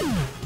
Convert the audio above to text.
you